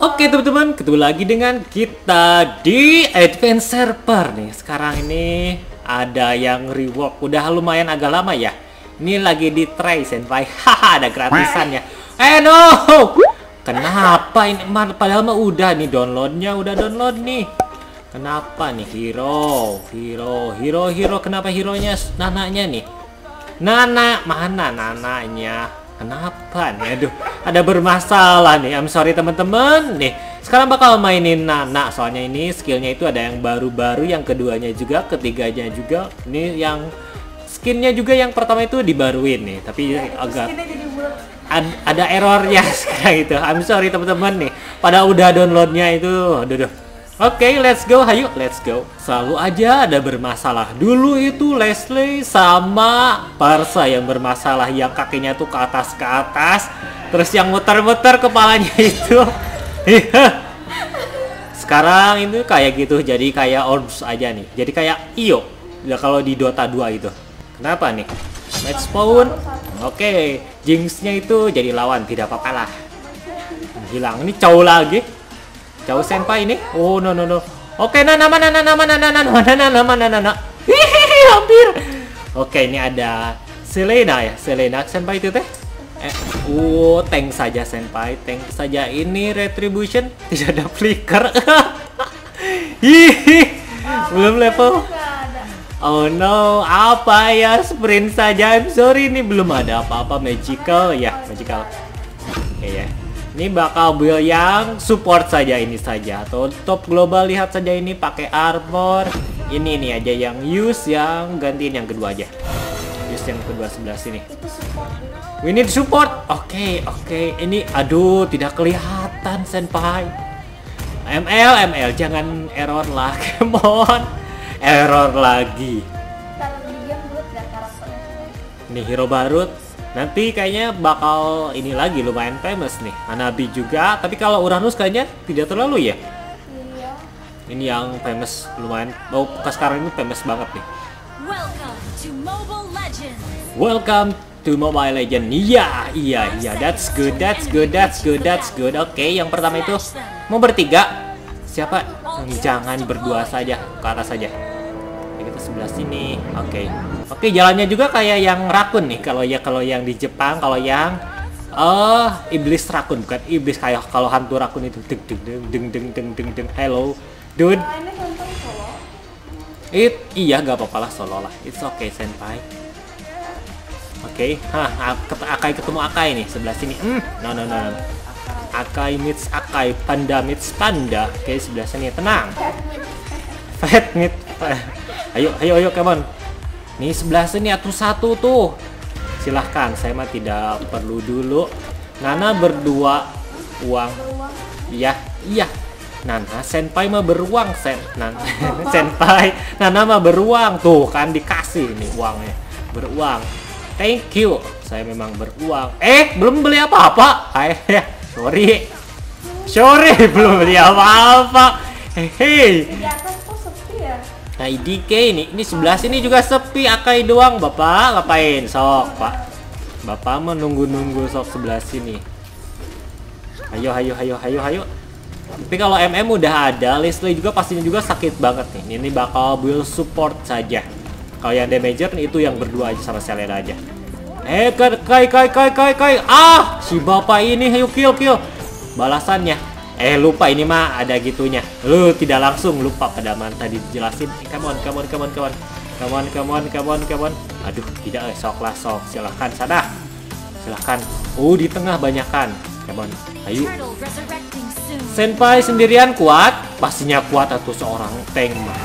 Oke teman-teman, ketemu lagi dengan kita di Advance Server nih. Sekarang ini ada yang reward, udah lumayan agak lama ya. Ini lagi di try senpai, haha ada gratisannya. Eh no, kenapa ini? Padahal mah udah nih downloadnya, udah download nih. Kenapa nih hero, hero, hero, hero? Kenapa hero nya nananya nih? Nana mana nananya? Kenapa nih? Aduh, ada bermasalah nih. I'm sorry teman-teman. Nih, sekarang bakal mainin Nana. Soalnya ini skillnya itu ada yang baru-baru, yang keduanya juga, ketiganya juga. Ini yang skinnya juga yang pertama itu dibaruin nih. Tapi Ya, agak ad- ada errornya sekarang itu. I'm sorry teman-teman nih. Pada udah downloadnya itu, aduh, aduh. Oke, let's go. Hayu, let's go. Selalu aja ada bermasalah. Dulu itu Leslie sama Parsa yang bermasalah, yang kakinya tuh ke atas ke atas, terus yang muter-muter kepalanya itu. Sekarang itu kayak gitu, jadi kayak orbs aja nih. Jadi kayak Iyo. Ya kalau di Dota 2 itu. Kenapa nih? Match spawn. Oke, Jinx-nya itu jadi lawan, tidak apa-apa lah. Hilang. Ini Chow lagi. Chow senpai ini. Oh, no no no. Oke, nana mana nana mana nana mana nana mana nana. Hihihi, hampir. Oke, ini ada Selena ya. Selena senpai itu teh. Eh, oh, tank saja senpai, tank saja ini retribution tidak ada flicker. Hihi, belum level. Oh no, apa ya sprint saja? I'm sorry ini belum ada apa-apa magical ya, magical. Oke ya. Ini bakal build yang support saja ini saja. Atau top global lihat saja ini pakai armor. Ini ini aja yang use yang gantiin yang kedua aja. Use yang kedua sebelah sini. We need support. Oke, oke. Ini aduh tidak kelihatan senpai. ML, ML jangan error lah. Come on. Error lagi. Ini hero baru. Nanti kayaknya bakal ini lagi lumayan famous nih. Hanabi juga, tapi kalau Uranus kayaknya tidak terlalu ya. Iya. Ini yang famous lumayan. Oh, ke sekarang ini famous banget nih. Welcome to Mobile Legends! Welcome to Mobile Legend. Iya, iya, iya. That's good, that's good, that's good, that's good. Oke, yang pertama itu mau bertiga. Siapa? Jangan berdua saja, ke atas saja. Sebelah sini. Oke. Oke, jalannya juga kayak yang rakun nih. Kalau ya kalau yang di Jepang, kalau yang eh iblis rakun bukan iblis kayak kalau hantu rakun itu deng deng deng deng deng deng deng deng hello dude. It, iya gak apa-apa lah solo lah. It's okay senpai. Oke, hah, ket- Akai ketemu Akai nih sebelah sini. Hmm, no no no. no. Akai meets Akai, Panda meets Panda. Oke, sebelah sini tenang. Fat meet. Ayo, ayo, ayo, come on. Nih sebelah sini atuh satu tuh. Silahkan, saya mah tidak perlu dulu. Nana berdua uang. Iya, iya. Nana senpai mah beruang sen Nan senpai Nana mah beruang tuh kan dikasih nih uangnya beruang thank you saya memang beruang eh belum beli apa-apa eh sorry sorry belum beli apa-apa hehe nah IDK ini. Ini sebelah sini juga sepi akai doang. Bapak ngapain? Sok pak. Bapak menunggu-nunggu sok sebelah sini. Ayo ayo ayo ayo ayo. Tapi kalau MM udah ada Leslie juga pastinya juga sakit banget nih. Ini bakal build support saja. Kalau yang damager nih, itu yang berdua aja sama Selena aja. Eh kai kai kai kai kai kai. Ah si bapak ini. Ayo kill kill. Balasannya eh lupa ini mah ada gitunya. Lu tidak langsung lupa pada man tadi dijelasin. Eh, come on come on come on come on. Come on come on come on come on. Aduh tidak eh, sok sok. Silahkan sana silahkan oh di tengah banyakan. Come on. Ayo. Senpai sendirian kuat, pastinya kuat atau seorang tank mah.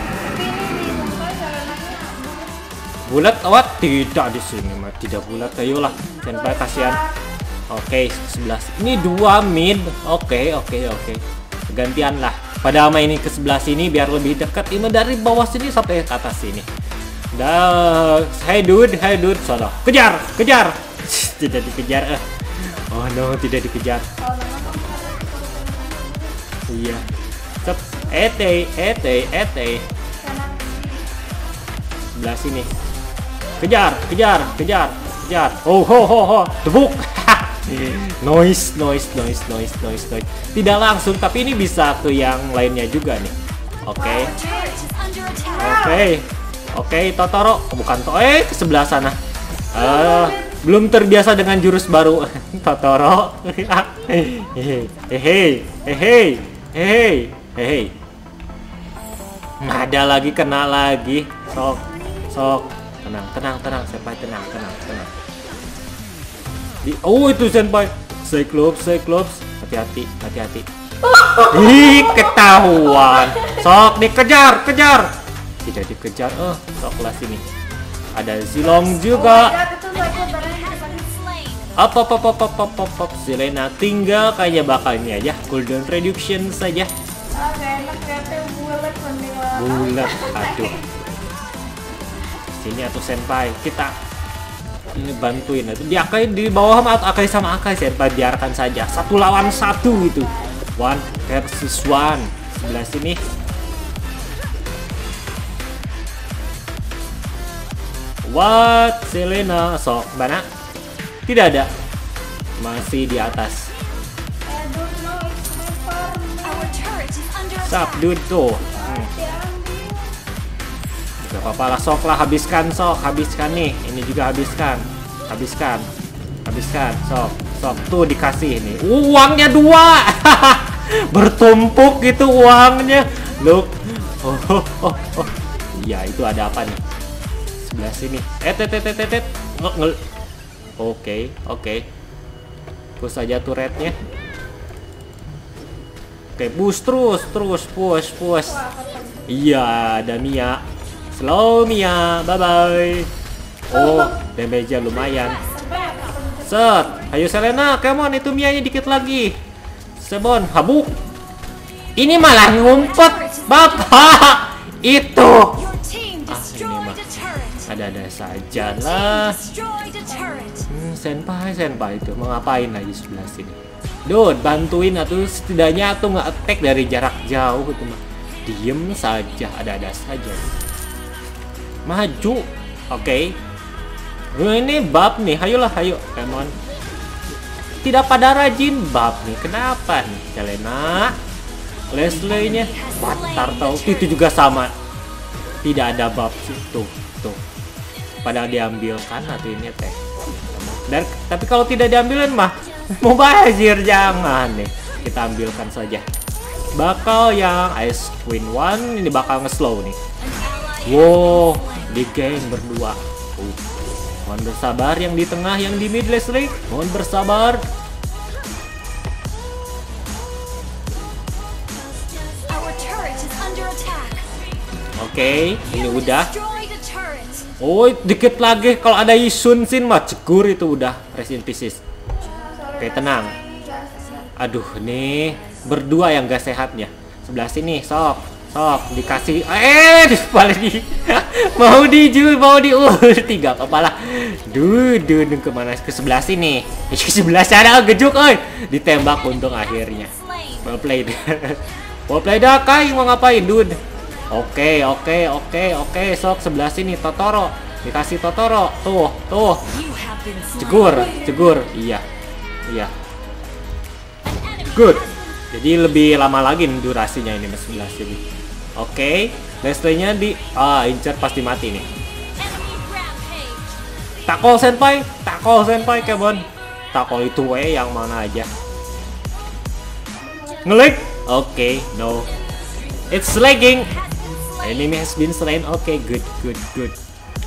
Bulat awat tidak di sini mah, tidak bulat. Ayolah, Senpai kasihan. Oke, sebelah ini dua mid. Oke, oke, oke. Gantian lah. Pada ama ini ke sebelah sini biar lebih dekat. Ini dari bawah sini sampai ke atas sini. Dah, hey dude, hey dude, sono. Kejar, kejar. tidak dikejar. eh. Oh no, tidak dikejar. Iya. Cep, ete, ete, ete. Sebelah sini. Kejar, kejar, kejar, kejar. Oh, ho, ho, ho. Tebuk. Noise, noise, noise, noise, noise, noise. Tidak langsung, tapi ini bisa ke yang lainnya juga nih. Oke, is under attack. oke, oke, Totoro, Oh, bukan to, eh ke sebelah sana. Eh, belum terbiasa dengan jurus baru, Totoro. Hehe, hehe, hehe, hehe, hehe. Ada lagi, kena lagi. Sok, sok, tenang, tenang, tenang, senpai, tenang, tenang, tenang. Di, oh itu senpai, Cyclops, Cyclops, hati-hati, hati-hati. Ih, ketahuan. Sok dikejar, kejar. Tidak dikejar. Eh, sok kelas ini. Ada Zilong juga. Up, up, up, up, up, up. Zelena tinggal kayaknya bakal ini aja. Cooldown reduction saja. Liatnya bulat aduh. Sini atuh senpai, kita ini bantuin itu di Akai di bawah sama Akai sama Akai senpai biarkan saja. Satu lawan satu gitu. One versus one. Sebelah sini. What Selena? Sok mana? Tidak ada. Masih di atas. I don't Gak apa-apa lah sok lah habiskan sok habiskan nih. Ini juga habiskan habiskan habiskan sok sok. Tuh dikasih nih uangnya dua. Bertumpuk gitu uangnya. Look oh, oh, oh, oh. iya itu ada apa nih? Sebelah sini. Eh tet tet tet tet, oke oke. Push aja turretnya oke push terus terus push push. Iya, ada Mia. Slow Mia, bye bye. Oh, damage-nya lumayan. Set, ayo Selena, come on itu Mia-nya dikit lagi. Sebon, habuk. Ini malah ngumpet, Bapak. Itu. Ah, ini mah. Ada-ada saja lah. Hmm, senpai, senpai itu mau ngapain lagi sebelah sini? Dude, bantuin atau setidaknya atau nggak attack dari jarak jauh itu mah. Diem saja, ada-ada saja. Maju, oke. Oh, ini bab nih, ayolah, ayo, come on. Tidak pada rajin bab nih, kenapa nih, Selena? Leslie-nya, Batar tahu itu juga sama. Tidak ada bab sih, tuh, tuh. Padahal diambilkan atau ini teh. Dan tapi kalau tidak diambilin mah mau bazir jangan nih. Kita ambilkan saja. Bakal yang Ice Queen One ini bakal nge-slow nih. Wow, di geng berdua. Uh. Mohon bersabar yang di tengah, yang di mid Leslie. Mohon bersabar. Oke, ini You udah. Oh, dikit lagi kalau ada Isun Sin mah cegur itu udah rest in pieces. Oke, tenang. Aduh, nih berdua yang gak sehatnya. Sebelah sini, sok, sok dikasih. Eh, balik di mau diju, mau di tiga apa lah. Duh, ke mana ke sebelah sini? Ke sebelah sana gejuk, oi. Ditembak untung akhirnya. Well played. well played dah, Kai mau ngapain, dude? Oke, oke, oke, oke, sok sebelah sini Totoro. Dikasih Totoro. Tuh, tuh. Cegur, cegur. Iya. Iya. Good. Jadi lebih lama lagi durasinya ini Mas sebelah sini. Oke, Leslie-nya di ah incer pasti mati nih. Takol senpai, takol senpai kebon. Takol itu we yang mana aja. Ngelik? Oke, no. It's lagging. Enemy has been slain. Oke, good, good, good.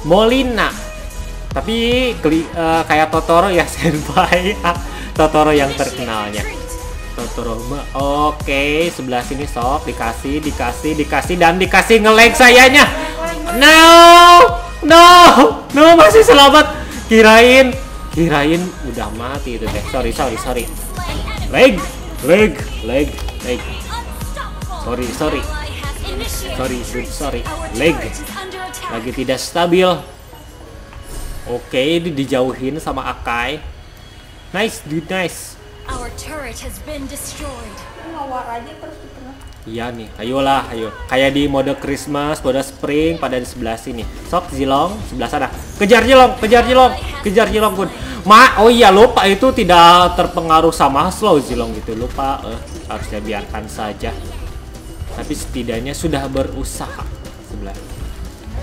Molina. Tapi keli- eh, kayak Totoro ya senpai. Totoro yang terkenalnya. Totoro mah. Oke, sebelah sini sok dikasih, dikasih, dikasih dan dikasih nge-lag sayanya. No! No! No, masih selamat. Kirain kirain udah mati itu teh. Sorry, sorry, sorry. Leg, leg, leg, leg. Sorry, sorry. Sorry, sorry. Leg. Lagi tidak stabil. Oke, di dijauhin sama Akai. Nice, dude, nice. Our turret has been destroyed. ngawar aja terus di tengah. Iya nih, ayolah, ayo. Kayak di mode Christmas, mode Spring pada di sebelah sini. Sok Zilong, sebelah sana. Kejar Zilong, kejar Zilong, kejar Zilong pun. Ma, oh iya lupa itu tidak terpengaruh sama slow Zilong gitu. Lupa, eh, harusnya biarkan saja. Tapi setidaknya sudah berusaha sebelah.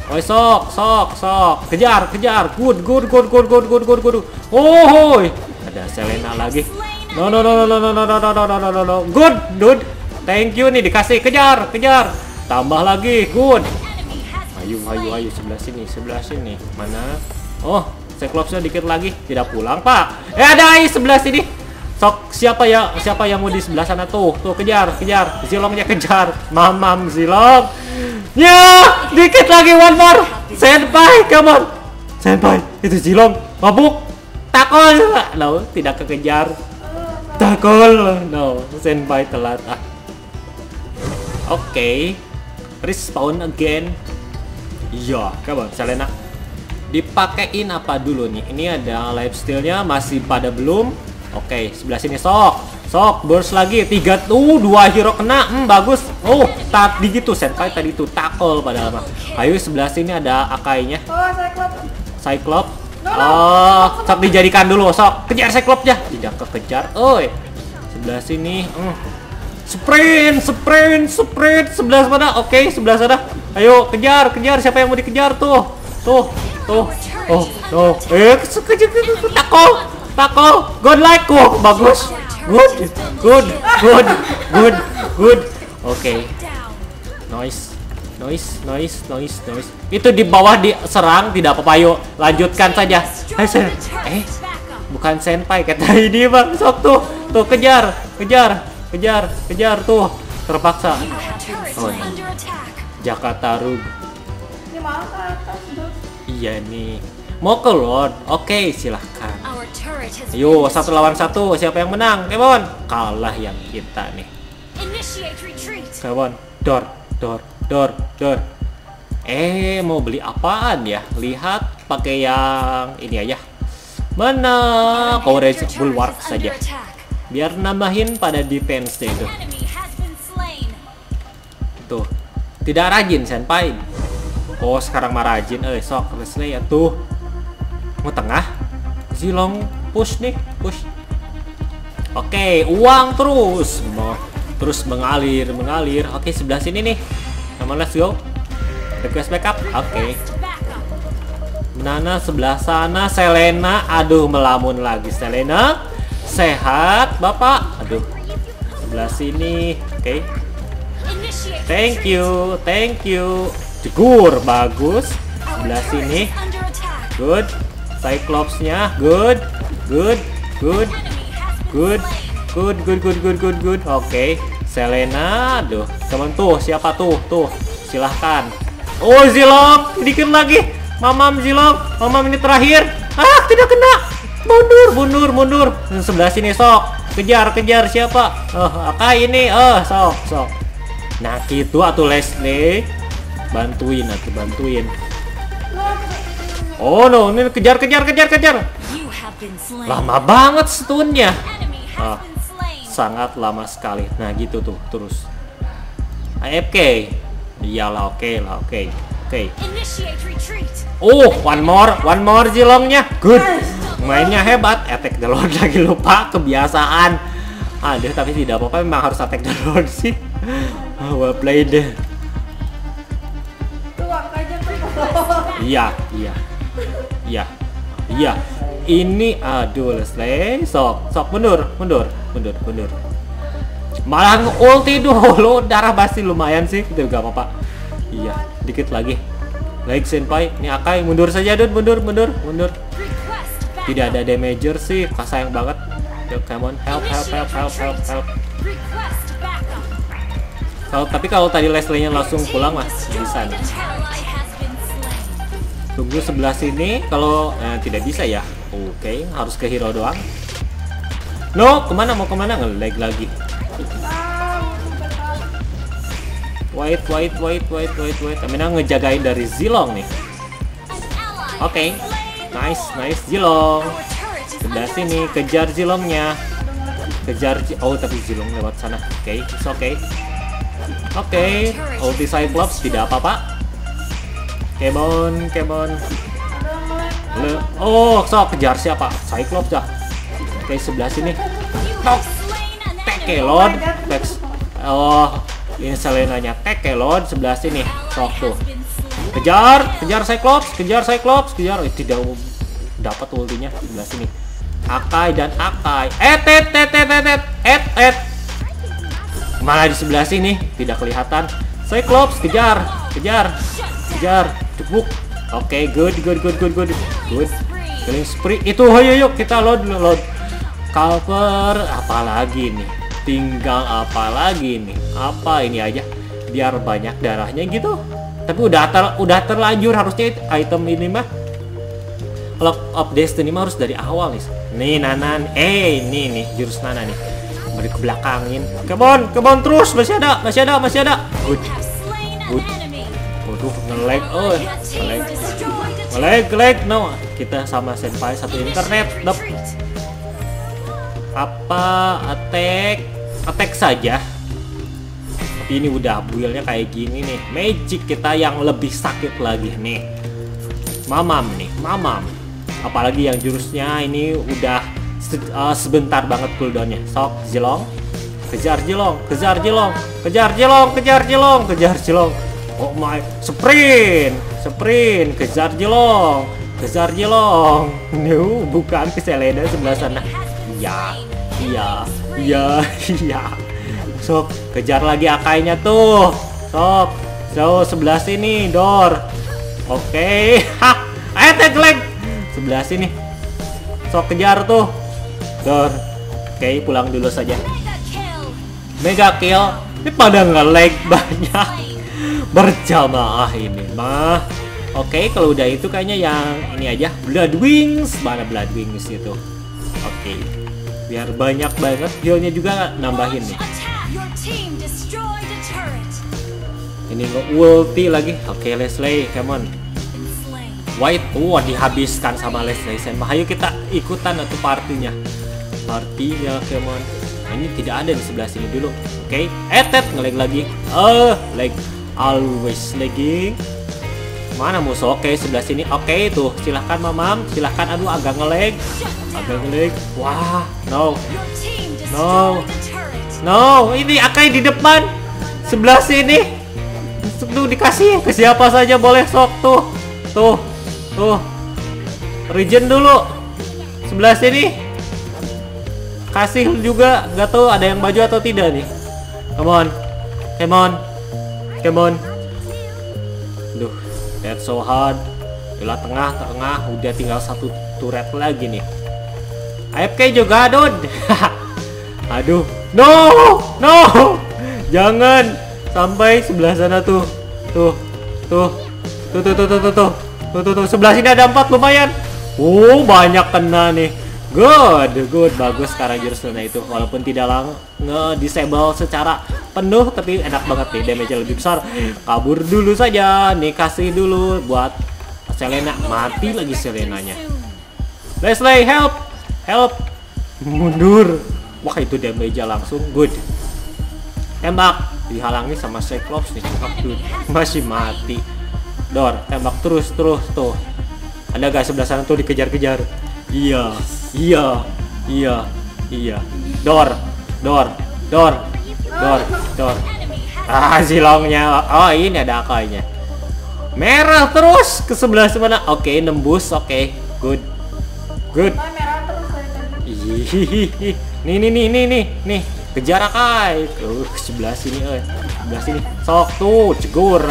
Oh sok, sok, sok. Kejar, kejar. Good, good, good, good, good, good, good, good. Oh, hoi. Ada Selena lagi. No, no, no, no, no, no, no, no, no, no, no, no, no. Good, dude. Thank you nih dikasih. Kejar, kejar. Tambah lagi. Good. Ayo, ayo, ayo sebelah sini, sebelah sini. Mana? Oh, Cyclopsnya dikit lagi. Tidak pulang, Pak. Eh, ada ai sebelah sini. Sok siapa ya? Siapa yang mau di sebelah sana tuh? Tuh kejar, kejar. Zilongnya kejar. Mamam Zilong. Ya, dikit lagi one more. Senpai, come on. Senpai, itu Zilong. Mabuk. Takol. No, tidak kekejar. Takol. No, Senpai telat. Ah. Oke. Respawn again. Come on, Selena. Dipakein apa dulu nih? Ini ada lifesteal-nya masih pada belum. Oke, sebelah sini sok. Sok, burst lagi. Tiga tuh, dua hero kena. Hmm, bagus. Oh, tadi gitu senpai tadi tuh tackle padahal mah. Ayo sebelah sini ada Akai-nya. Oh, klub. Cyclops. No, no. Oh, sok dijadikan dulu, sok. Kejar Cyclops-nya. Tidak kekejar. Oi. Sebelah sini. Hmm. Sprint, sprint, sprint. Sebelah mana? Oke, sebelah sana. Ayo, kejar, kejar. Siapa yang mau dikejar tuh? Tuh, tuh. Oh, tuh. Eh, kejar, kejar, takol. Takol. God like oh, bagus. Good, good, good, good, good. Oke. Down. Noise, noise, noise, noise, noise. Itu di bawah diserang tidak apa-apa yuk. Lanjutkan saja. Eh, sen- eh, bukan senpai kata ini bang. Sok tuh, tuh kejar, kejar, kejar, kejar tuh. Terpaksa. Oh, attack. Jakarta atas, Dut. Iya nih. Mau ke Lord? Oke, silahkan. Ayo, satu lawan satu. Siapa yang menang? Kemon. Kalah yang kita nih. Kemon. Dor, dor, dor, dor. Eh, mau beli apaan ya? Lihat pakai yang ini aja. Mana Courage Bulwark saja. Biar nambahin pada defense itu. Tuh. Tidak rajin senpai. Oh, sekarang mah rajin. Eh, sok Leslie ya tuh. Mau tengah. Zilong push nih, push. Oke, uang terus. Mau terus mengalir, mengalir. Oke, sebelah sini nih. Come on, let's go. Request backup. Oke. Backup. Nana sebelah sana, Selena. Aduh, melamun lagi Selena. Sehat, Bapak. Aduh. Sebelah sini. Oke. Thank you, thank you. Jegur, bagus. Sebelah sini, good. Cyclops-nya, good, good, good, good, good, good, good, good, good, good. Oke, Selena, aduh, teman tuh, siapa tuh, tuh, silahkan. Oh, Zilong, dikit lagi. Mamam Zilong, Mamam ini terakhir. Ah, tidak kena. Mundur, mundur, mundur. Sebelah sini sok. Kejar, kejar siapa? Oh, Akai ini. Oh, sok, sok. Nah, gitu atuh Leslie. Bantuin atuh, bantuin. Oh no, ini kejar, kejar, kejar, kejar. Lama banget stunnya. Enemy Sangat lama sekali. Nah, gitu tuh, terus. AFK. Iyalah, oke lah, oke. Oke. Initiate retreat. Oh, one more, one more Zilongnya. Good. Mainnya hebat. Attack the Lord lagi lupa kebiasaan. Aduh, tapi tidak apa-apa memang harus attack the Lord sih. Well played. Iya, iya. Iya. Iya. Ini aduh Leslie, sok, sok mundur, mundur, mundur, mundur. Malah ulti dulu, darah basi lumayan sih, itu gak apa-apa. Iya, dikit lagi. Like senpai, ini Akai mundur saja Dun, mundur, mundur, mundur. Tidak ada damager sih, kasayang banget. Yuk, come on, help, help, help, help, help, help. Kalau tapi kalau tadi Leslie-nya langsung pulang mas, bisa. Tunggu sebelah sini. Kalau eh, tidak bisa ya. Oke, harus ke hero doang. No, ke mana mau ke mana nge-lag lagi. Wait, wait, wait, wait, wait, wait. Amina ngejagain dari Zilong nih. Oke, slain. nice, nice Zilong. Under sini kejar Zilongnya. kejar oh tapi Zilong lewat sana oke it's okay oke ulti Cyclops tidak apa-apa Kemon Kemon oh so kejar siapa Cyclops dah ke sebelah sini. Tok. Tekelon. Teks. Oh, ini Selenanya Tekelon sebelah sini. Tok tuh. Kejar, kejar Cyclops, kejar Cyclops, kejar. Eh, tidak um, dapat ultinya sebelah sini. Akai dan Akai. Et et et et et et et. et. Malah di sebelah sini tidak kelihatan. Cyclops kejar, kejar, kejar, cebuk. Oke, okay, good, good, good, good, good, good. Killing spree itu, ayo yuk kita load, load cover apalagi nih? Tinggal apa lagi nih? Apa ini aja? Biar banyak darahnya gitu. Tapi udah ter udah terlanjur harusnya it- item ini mah. Kalau of destiny mah harus dari awal nih. Nih Nana eh ini nih jurus Nana nih. Mau dikebelakangin kebon kebon terus. Masih ada masih ada masih ada. Good Good. waduh ngelag. Oh ngelag. Ngelag ngelag. No kita sama senpai satu internet. Dap. Apa? Attack. Attack saja. Tapi ini udah buildnya kayak gini nih. Magic kita yang lebih sakit lagi nih. Mamam nih mamam. Apalagi yang jurusnya ini udah se- eh, sebentar banget cooldownnya. Sok jilong. Kejar jilong. Kejar jilong. Kejar jilong. Kejar jilong. Kejar jilong. Oh my sprint. Sprint. Kejar jilong. Kejar jilong. No bukan ke Selena sebelah sana iya iya iya iya sok kejar lagi akainya tuh. Sok so sebelah sini dor. Oke hah ayo leg sebelah sini. Sok kejar tuh dor. Oke pulang dulu saja. Mega kill. ini pada nge-lag banyak. Berjamaah ini mah. Oke kalau udah itu kayaknya yang ini aja. Blood wings. Mana blood wings itu oke biar banyak banget healnya juga nambahin nih ini nge ulti lagi oke Leslie come on. White, wah dihabiskan sama Leslie Senpai. Ayo kita ikutan atau partinya. Partinya, come on. Nah, ini tidak ada di sebelah sini dulu. Oke, etet ngelag lagi. Eh, lag always lagging. Mana musuh? Oke, sebelah sini. Oke, tuh. Silahkan Mamam, silahkan. Aduh, agak ngelag. Agak ngelag. Wah, no. No. No, ini Akai di depan. Sebelah sini. Tuh dikasih ke siapa saja boleh sok tuh. Tuh. Tuh. Regen dulu. Sebelah sini. Kasih juga nggak tahu ada yang baju atau tidak nih. Come on. Come on. Come on. Duh, that's so hard. Udah tengah, tengah, udah tinggal satu turret lagi nih. AFK juga, Dud. Aduh. No! No! Jangan sampai sebelah sana tuh. Tuh. Tuh. Tuh tuh tuh tuh tuh tuh. Tuh tuh tuh sebelah sini ada empat lumayan. Oh, banyak kena nih. Good, good, bagus sekarang jurus Luna itu walaupun tidak lang nge-disable secara penuh tapi enak banget nih damage lebih besar. Kabur dulu saja, nih kasih dulu buat Selena mati lagi Selenanya. Leslie help, help, mundur. Wah itu damage langsung good. Tembak dihalangi sama Cyclops nih. Aduh, masih mati. Dor, tembak terus terus tuh. Ada guys sebelah sana tuh dikejar-kejar. Iya, iya, iya, iya. Dor, dor, dor, dor, dor. Enemy has Ah, silongnya. Oh, ini ada akainya. Merah terus ke sebelah sana. Oke, nembus. Oke, good. Good. Ih, nih nih nih nih nih nih kejar Akai. Uh, sebelah sini eh. Sebelah sini. Sok tuh cegur.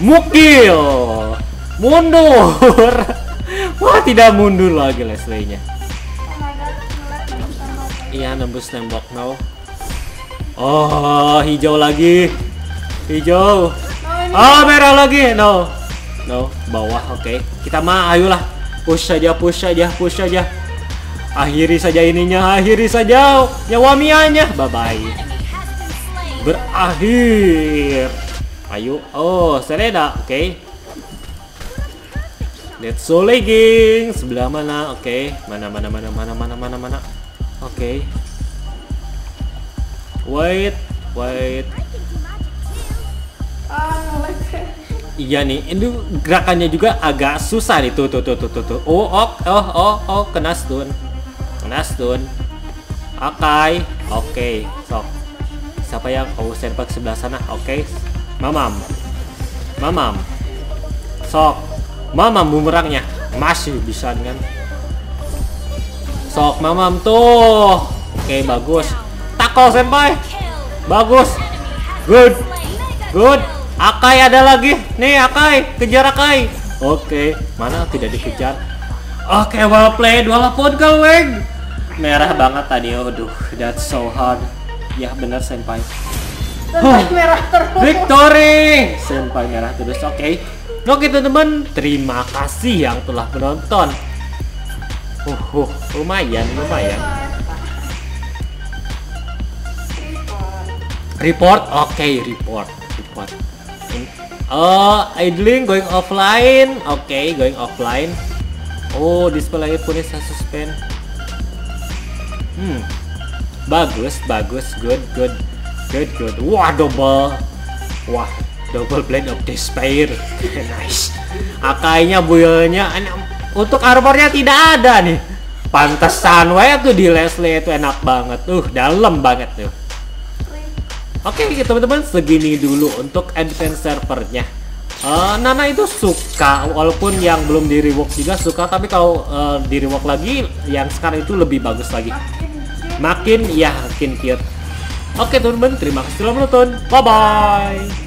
Mukil. Mundur. Wah, tidak mundur lagi Leslie-nya. Oh. Iya, nembus tembok no. Oh, hijau lagi. Hijau. Oh, Ah, merah lagi. No. No, bawah. Oke. Kita mah ayolah. Push saja, push saja, push saja. Akhiri saja ininya, akhiri saja nyawa Mianya. Bye bye. Berakhir. Ayo. Oh, Selena. Oke. Let's go legging. Sebelah mana? Oke. Mana mana mana mana mana mana mana. Oke. Wait, wait. Ngelag. Iya nih, ini gerakannya juga agak susah nih. Tuh, tuh, tuh, tuh, tuh, tuh. Oh, oh, oh, oh, oh, kena stun. Kena stun. Akai. Oke, sok. Siapa yang oh sempak sebelah sana? Oke. Mamam. Mamam. Sok. Mamam bumerangnya. Masih bisa kan? Sok, mamam tuh. Oke, bagus. Takol senpai. Bagus. Good. Good. Akai ada lagi. Nih Akai, kejar Akai. Oke, mana tidak dikejar. Oke, well played walaupun keleng. Merah banget tadi. Aduh, that's so hard. Ya bener senpai. Merah terus. Victory! Senpai merah terus. Oke. Oke teman-teman, terima kasih yang telah menonton. Uh, uh, lumayan, lumayan. Report, oke, report, report. Oh, idling going offline, oke, going offline. Oh, display punish suspend. Hmm, bagus, bagus, good, good, good, good. Wah, double, wah, double blade of despair, nice. Akainya builnya, untuk armornya tidak ada nih. Pantesan wae tuh di Leslie itu enak banget tuh, dalam banget tuh. Oke teman-teman segini dulu untuk advance servernya. Eh, Nana itu suka walaupun yang belum di rework juga suka tapi kalau eh, di rework lagi yang sekarang itu lebih bagus lagi. Makin ya makin cute. Oke teman-teman terima kasih telah menonton. Bye bye.